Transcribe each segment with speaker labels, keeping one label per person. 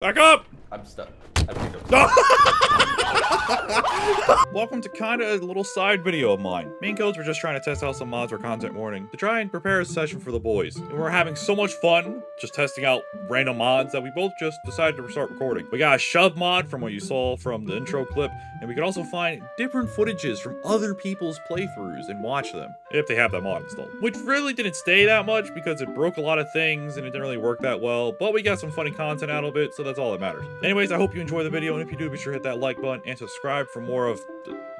Speaker 1: Back up!
Speaker 2: I'm stuck. I think I'm
Speaker 1: No! Welcome to kind of a little side video of mine. Me and Codes were just trying to test out some mods for content warning to try and prepare a session for the boys. And we're having so much fun just testing out random mods that we both just decided to start recording. We got a shove mod from what you saw from the intro clip, and we could also find different footages from other people's playthroughs and watch them, if they have that mod installed. Which really didn't stay that much because it broke a lot of things and it didn't really work that well, but we got some funny content out of it, so that's all that matters. Anyways, I hope you enjoy the video, and if you do, be sure to hit that like button and subscribe for more of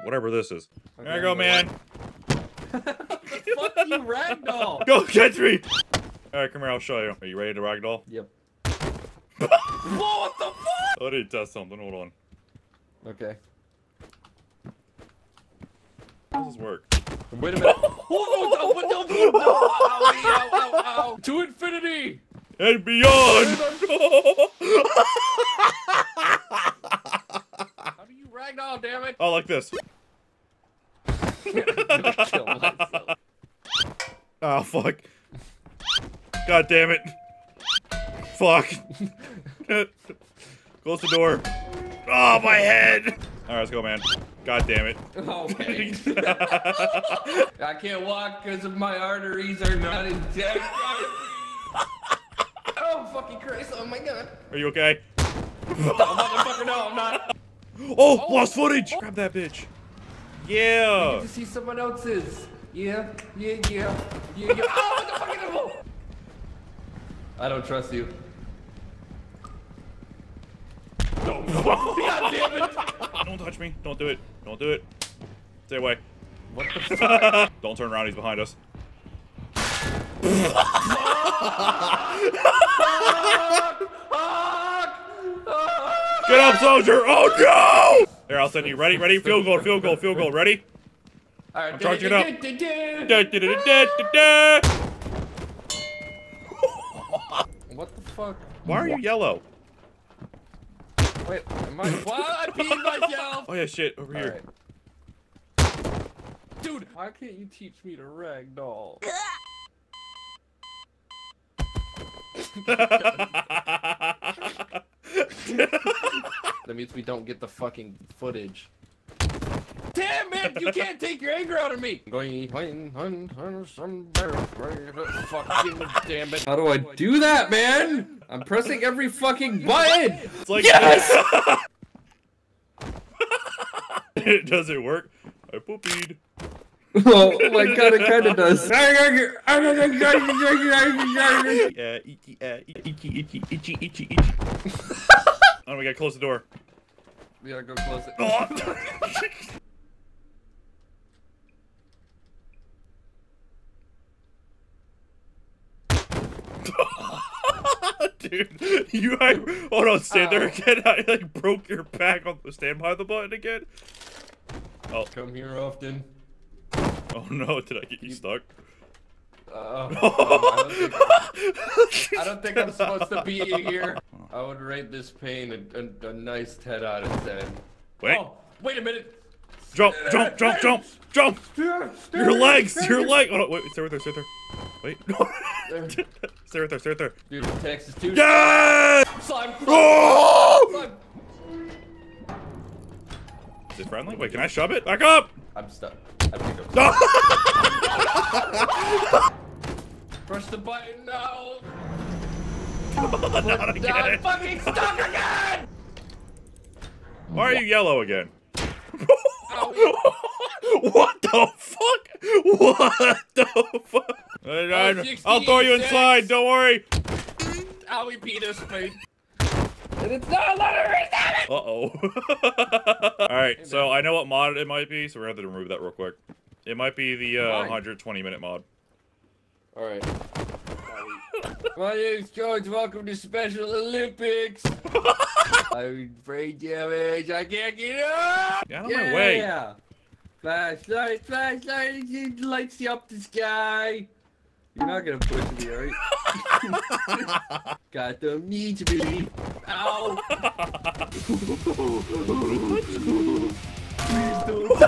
Speaker 1: whatever this is. There you go, man.
Speaker 2: Fuck you, ragdoll!
Speaker 1: Go catch me! Alright, come here, I'll show you. Are you ready to ragdoll?
Speaker 2: Yep. Whoa, what the fuck?
Speaker 1: I need to test something, hold on.
Speaker 2: Okay.
Speaker 1: How does this work?
Speaker 2: Wait a minute. To infinity!
Speaker 1: And beyond!
Speaker 2: How do you ragdoll, damn it?
Speaker 1: oh, like this.
Speaker 2: Kill myself.
Speaker 1: Oh, fuck. God damn it. Fuck. Close the door. Oh, my head! Alright, let's go, man. God damn it.
Speaker 2: Okay. I can't walk because of my arteries are not intact. oh, fucking Christ. Oh my god.
Speaker 1: Are you okay?
Speaker 2: No, motherfucker, no, I'm not.
Speaker 1: Oh,
Speaker 2: Oh.
Speaker 1: lost footage! Grab that bitch. Yeah!
Speaker 2: to see someone else's. Yeah, yeah, yeah, yeah, yeah. Oh, the fucking? I don't trust you.
Speaker 1: No.
Speaker 2: God damn it!
Speaker 1: Don't touch me. Don't do it. Don't do it. Stay away.
Speaker 2: What the fuck?
Speaker 1: Don't turn around. He's behind us. Get up, soldier! Oh no! Here, I'll send you. Ready? Ready? Field goal. Field goal. Field goal. Ready?
Speaker 2: Alright,
Speaker 1: I'm charging it up.
Speaker 2: What the fuck?
Speaker 1: Why are you yellow?
Speaker 2: Wait, am I? What? I peed myself!
Speaker 1: Oh yeah, shit. Over here.
Speaker 2: Alright. Dude, why can't you teach me to ragdoll? That means we don't get the fucking footage. Damn it! You can't take your anger out of me! Fucking damn it. How do I do that, man? I'm pressing every fucking button!
Speaker 1: It's like
Speaker 2: Yes!
Speaker 1: Does it work? I poopied.
Speaker 2: oh my god, it kinda does.
Speaker 1: Yeah, itchy, uh, itchy, itchy, itchy, itchy, itchy. Oh, we gotta close the door.
Speaker 2: We gotta go close it.
Speaker 1: Oh. Dude, you I hold on, stand there again. I like broke your back on the stand by the button again. Oh,
Speaker 2: Come here often.
Speaker 1: oh no, did I get you stuck?
Speaker 2: Uh, I, don't think, I don't think I'm supposed to be here. I would rate this pain a, a, a nice 10 out of 10.
Speaker 1: Wait,
Speaker 2: Oh, wait a minute.
Speaker 1: jump, jump, jump, jump, jump! Your legs, your leg. Oh wait, stay right there, stay right there. Wait, stay right there, stay right there.
Speaker 2: Dude, Texas too.
Speaker 1: Yes!
Speaker 2: Slime,
Speaker 1: Oh!
Speaker 2: slime.
Speaker 1: Is it friendly? Wait, can I shove it? Back up!
Speaker 2: I'm stuck. I think I'm
Speaker 1: No!
Speaker 2: Push the button now.
Speaker 1: Not
Speaker 2: I'm
Speaker 1: again.
Speaker 2: fucking stuck again.
Speaker 1: Why are you yellow again? What the fuck? What the fuck? I'll throw you inside, don't worry.
Speaker 2: Owie penis pain. And it's not letting me stop it.
Speaker 1: Uh-oh. Alright, so I know what mod it might be, so we're gonna have to remove that real quick. It might be the uh, 120 minute mod.
Speaker 2: All right. My name's George. Welcome to Special Olympics. I'm brain damage. I can't get up.
Speaker 1: Get out of my way.
Speaker 2: Yeah. Flashlight, flashlight. It lights you up the sky. You're not gonna push me, right? Got the need to be. Ow. Please don't.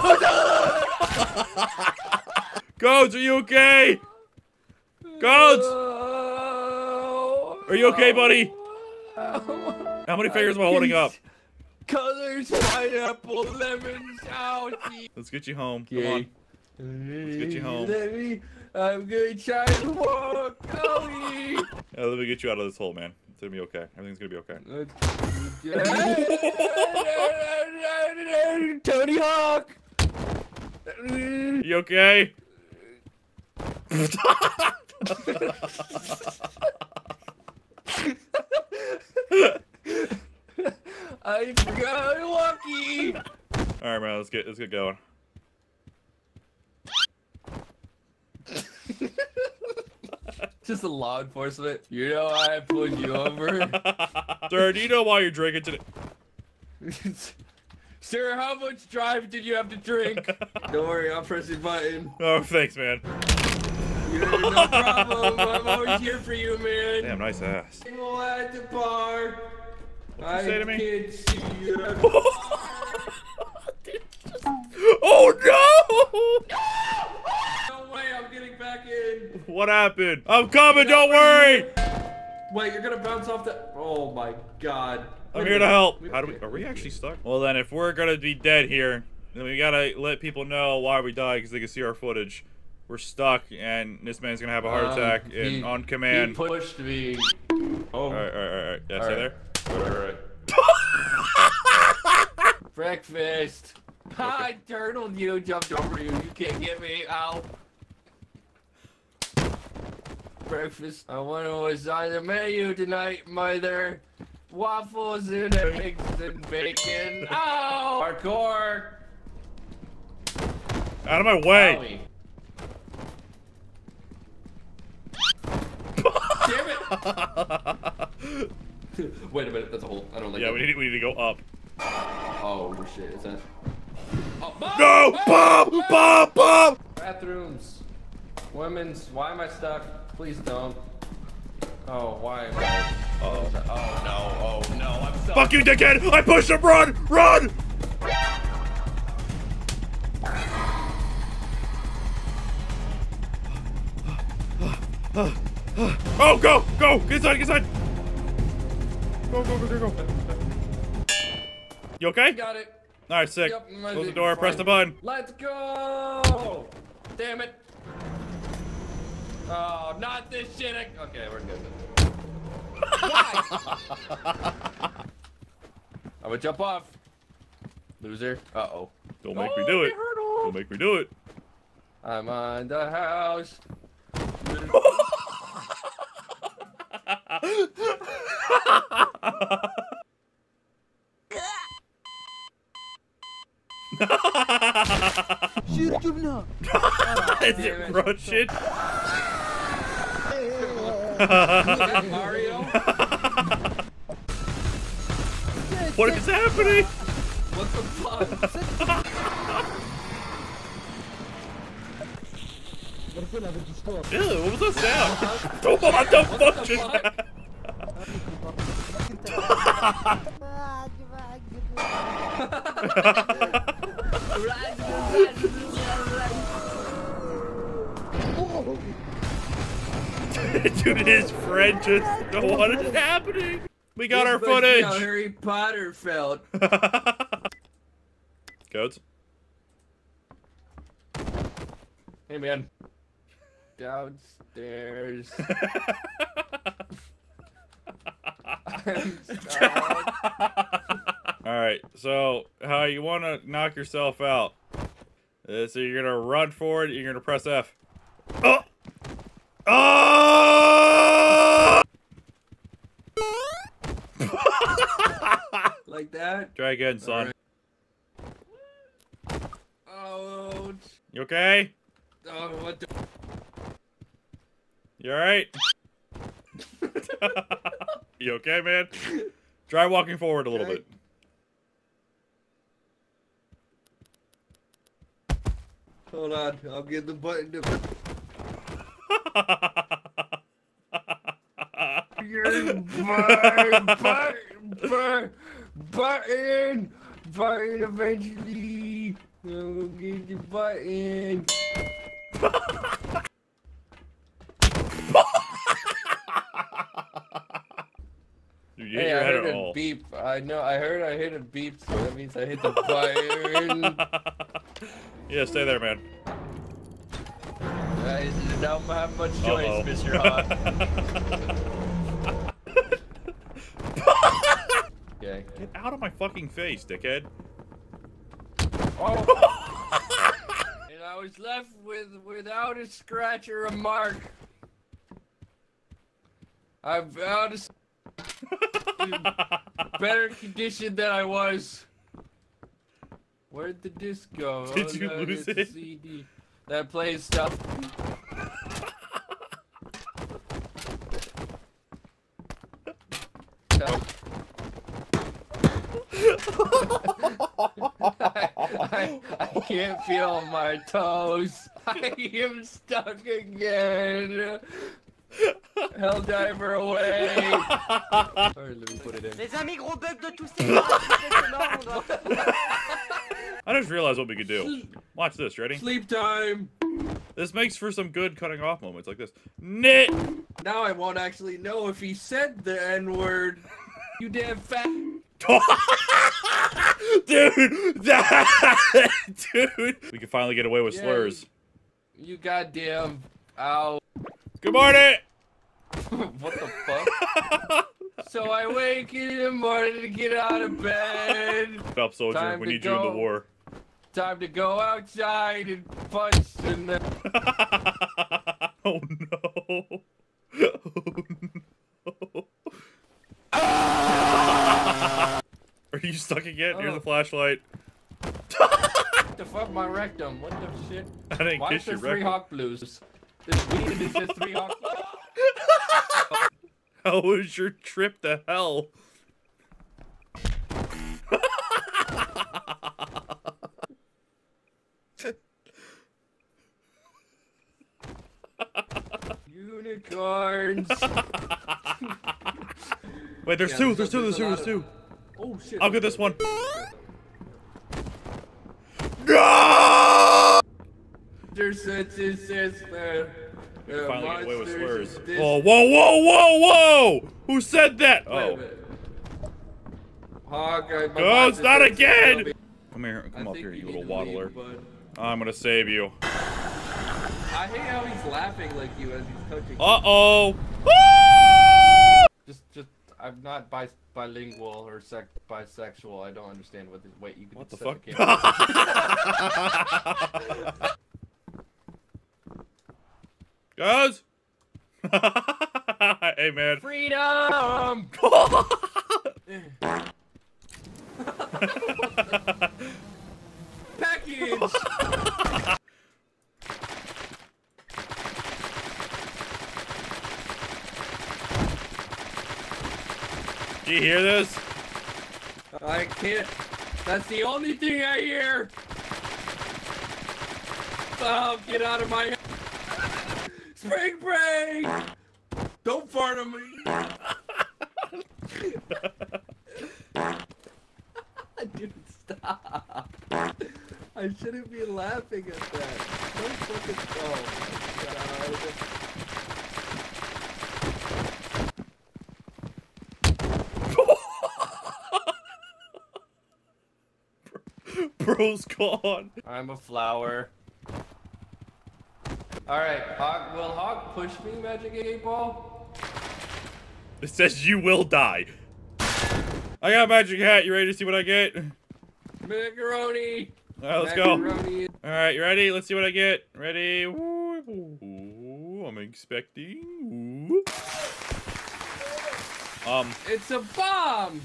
Speaker 1: Goats, are you okay? Goats!
Speaker 2: Oh.
Speaker 1: Are you okay, buddy? How many fingers am I holding up?
Speaker 2: Colors, pineapple, lemon, salty.
Speaker 1: Let's get you home. Come on.
Speaker 2: Let's
Speaker 1: get you home.
Speaker 2: Let me, I'm gonna try to walk. Oh,
Speaker 1: Yeah, let me get you out of this hole, man. It's gonna be okay. Everything's gonna be okay.
Speaker 2: Tony Hawk.
Speaker 1: You okay?
Speaker 2: I forgot lucky.
Speaker 1: All right, man. Let's get let's get going.
Speaker 2: Just a law enforcement. You know I pulled you over.
Speaker 1: Sir, do you know why you're drinking today?
Speaker 2: Sir, how much drive did you have to drink? Don't worry, I'll press your button.
Speaker 1: Oh, thanks, man.
Speaker 2: No problem. I'm always here for you, man.
Speaker 1: Damn, nice ass.
Speaker 2: At the bar.
Speaker 1: What'd you say to me?
Speaker 2: can't see you.
Speaker 1: oh no!
Speaker 2: no way, I'm getting back in.
Speaker 1: What happened? I'm coming. Don't worry.
Speaker 2: Wait, you're gonna bounce off the. Oh my god.
Speaker 1: I'm here to help. How do we? Are we actually stuck? Well, then, if we're gonna be dead here, then we gotta let people know why we died because they can see our footage. We're stuck, and this man's gonna have a heart
Speaker 2: Um,
Speaker 1: attack in, on command.
Speaker 2: He pushed me. Oh.
Speaker 1: All right, all right, all right. Yeah,
Speaker 2: All
Speaker 1: stay
Speaker 2: right.
Speaker 1: there.
Speaker 2: All right, all right. Breakfast. I turtled you, jumped over you. You can't get me. Ow. Breakfast. I wonder what's on the menu tonight, mother. Waffles and eggs and bacon. Ow! Parkour.
Speaker 1: Out of my way.
Speaker 2: Owie. Wait a minute, that's a hole. I don't like
Speaker 1: yeah,
Speaker 2: that.
Speaker 1: we need we need to go up.
Speaker 2: Oh shit, is that? Oh, Bob!
Speaker 1: No, Bob, Bob, Bob.
Speaker 2: Bathrooms. Women's. Why am I stuck? Please don't. Oh, why am I?
Speaker 1: Oh.
Speaker 2: Oh no, oh no, I'm stuck.
Speaker 1: Fuck you, dickhead! I pushed him. Run, run. Oh, go, go! Get inside, get inside! Go, go, go, go, go. You okay?
Speaker 2: Got it.
Speaker 1: Alright, sick.
Speaker 2: Yep,
Speaker 1: Close the door,
Speaker 2: is
Speaker 1: press the button.
Speaker 2: Let's go! Damn it. Oh, not this shit. Okay, we're good. Why? I'm gonna jump off. Loser. Uh oh.
Speaker 1: Don't make me do it. Don't make me do it.
Speaker 2: I'm on the house.
Speaker 1: Is it Russian? What is happening?
Speaker 2: What the fuck?
Speaker 1: Ew, what was that sound? What the fuck just happened? Dude, his friend just. What is happening? We got our
Speaker 2: This must be how
Speaker 1: footage.
Speaker 2: Harry Potter felt.
Speaker 1: Codes.
Speaker 2: Hey man. Downstairs.
Speaker 1: All right, so how you want to knock yourself out? Uh, so you're gonna run forward. You're gonna press F. Oh! Oh!
Speaker 2: like that?
Speaker 1: Try again, son.
Speaker 2: Alright. Ouch.
Speaker 1: You okay?
Speaker 2: Oh, what the?
Speaker 1: You all right? you okay, man? Try walking forward a little
Speaker 2: Okay.
Speaker 1: bit.
Speaker 2: Hold on, I'll get the button to. Your button, button, button, button, button eventually. I'll get the button.
Speaker 1: Dude, you
Speaker 2: Hey, I heard a beep. I know. I heard. I hit a beep, so that means I hit the button.
Speaker 1: yeah, stay there, man.
Speaker 2: I don't have much choice,
Speaker 1: Uh-oh.
Speaker 2: Mr. Hawk. okay.
Speaker 1: Get out of my fucking face, dickhead.
Speaker 2: Oh. and I was left with without a scratch or a mark. I'm out of better condition than I was. Where'd the disc go?
Speaker 1: Did
Speaker 2: Oh,
Speaker 1: you
Speaker 2: no,
Speaker 1: lose it?
Speaker 2: CD that plays stuff. I, I, I can't feel my toes. I am stuck again. Helldiver away. Alright, let me put it in.
Speaker 3: Les amis gros bugs de tous ces gars, c'est monde.
Speaker 1: I just realized what we could do. Watch this, ready?
Speaker 2: Sleep time.
Speaker 1: This makes for some good cutting off moments like this. Knit!
Speaker 2: Now I won't actually know if he said the N word. You damn fat.
Speaker 1: dude! That dude! We can finally get away with
Speaker 2: Yeah.
Speaker 1: slurs.
Speaker 2: You goddamn. Ow.
Speaker 1: Good morning!
Speaker 2: what the fuck? so I wake in the morning to get out of bed.
Speaker 1: Up, soldier.
Speaker 2: Time
Speaker 1: we need you in the war.
Speaker 2: Time to go outside and punch and then.
Speaker 1: oh no. Oh no. Are you stuck again? Here's
Speaker 2: Oh.
Speaker 1: a flashlight.
Speaker 2: What the fuck, my rectum? What the shit?
Speaker 1: I didn't
Speaker 2: Why
Speaker 1: kiss
Speaker 2: is there
Speaker 1: your
Speaker 2: three
Speaker 1: rectum.
Speaker 2: hawk blues? This weed is just three hawk.
Speaker 1: How was your trip to hell?
Speaker 2: Unicorns.
Speaker 1: Wait, there's
Speaker 2: Yeah,
Speaker 1: two,
Speaker 2: there's
Speaker 1: there's two, there's
Speaker 2: there's
Speaker 1: two, there's two.
Speaker 2: Oh shit.
Speaker 1: I'll get this one. No!
Speaker 2: Such a sister. The
Speaker 1: Finally get away with slurs.
Speaker 2: this-
Speaker 1: Whoa, whoa, whoa, whoa! Who said that? Oh.
Speaker 2: minute. Hawk, I- my
Speaker 1: Ghost,
Speaker 2: boss
Speaker 1: not again! Come here,
Speaker 2: I
Speaker 1: come up here,
Speaker 2: you
Speaker 1: you little
Speaker 2: to leave,
Speaker 1: waddler. I'm gonna save you.
Speaker 2: I hate how he's laughing like you as he's touching. you.
Speaker 1: Uh-oh.
Speaker 2: Just, just, I'm not bi bilingual or sec bisexual. I don't understand what. The, wait, you can
Speaker 1: What the fuck? Guys? hey, man.
Speaker 2: Freedom. Package.
Speaker 1: Do you hear this?
Speaker 2: I can't. That's the only thing I hear. Oh, get out of my. Spring break. Don't fart on me. Dude, stop. I shouldn't be laughing at that. Don't fucking God.
Speaker 1: Bro's gone.
Speaker 2: I'm a flower. Alright, Hawk, will Hawk push me, Magic 8 Ball?
Speaker 1: It says you will die. I got a magic hat. You ready to see what I get? All
Speaker 2: Macaroni!
Speaker 1: right, let's go.
Speaker 2: Macaroni.
Speaker 1: All right, you ready? Let's see what I get. Ready? Ooh, I'm expecting. Ooh. Um,
Speaker 2: It's a bomb!